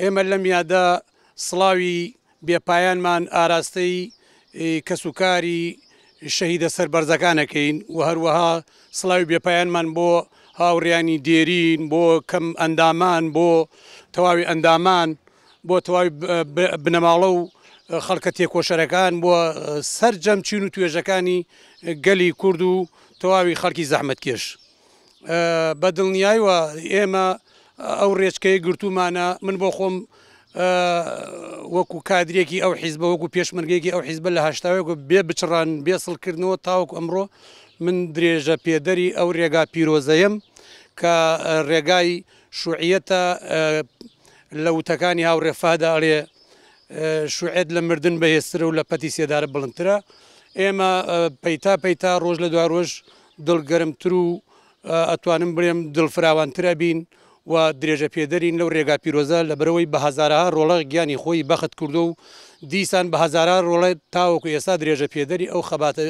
ئێمە لەم یادە سڵاوی بێ پایانمان ئاراستەی کەس و کاری شەهیدە سەربەرزەکان ئەکەین و هەروەها سڵاوی بێ پایانمان بۆ هاوڕیانی دێرین، بۆ کەم ئەندامان، بۆ تەواوی ئەندامان، بۆ تەواوی بنەماڵە و خەڵکە تێکۆشەرەکان، بۆ سەرجەم چین و توێژەکانی گەلی کورد و تەواوی خەڵکی زەحمەتکێش. بە دڵنیایوە ئێمە ئەو ڕێچکەی گرتومانە من بۆ خۆم وەکو کادرێکی ئەو حیزبە وەکو پێشمەرگێکی ئەو حیزبە لە هشتاوێک بێ بچڕان بێ سڵکردنەوە تاوەک ئەمڕۆ من درێژە پێدەری ئەو ڕێگا پیرۆزەیەم کە ڕێگای شوعیەتە لە وتەکانی هاوڕێفادا ئەڵێ شوعێت لە مردن بەهێسترە و لە پەتی سێدارە بڵندترە ئێمە پەیتا پەیتا ڕۆژ لە دوا ڕۆژ دڵ گەرمتر و ئەتوانم بڵێم دڵ فراوانتر ئەبین و درێژە پێدەرین لەو ڕێگا پیرۆزە لە بەرەوەی بە هەزارەها ڕۆڵە گیانی خۆی بەخت کردو و دیسان بە هەزاران ڕۆڵە تاوەکو ئێستا درێژە پێدەری ئەو خەباتە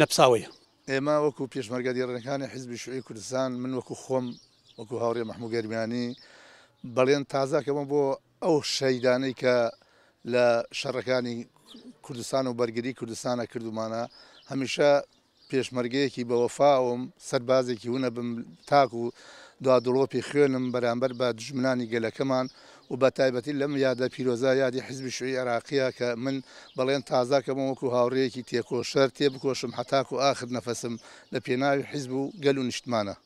نەپساوەیە. ئێمە وەکو پێشمەرگە دێڕنەکانی حیزبی شیوعی کوردستان من وەکو خۆم وەکو هاوڕێ مەحموو گەرمیانی بەڵێن تازە ئەکەمەوە بۆ ئەو شەهیدانەی کە لە شەڕەکانی کوردستان و بەرگری کوردستانە کردومانە، هەمیشە پێشمەرگەیەکی بە وەفاوم، سەربازێکی ونە بم تاکو دوا دڵۆپی خوێنم بەرامبەر بە دوژمنانی گەلەکەمان و بە تایبەتی لەم یادە پیرۆزە یادی حیزبی شوعی عێراقیە کە من بەڵێن تازاکەمەوە وەکو هاوڕێیەکی تێکۆشەر تێبکۆشم هەتاکو ئاخر نەفەسم لە پێناوی حیزب و گەل و نیشتمانە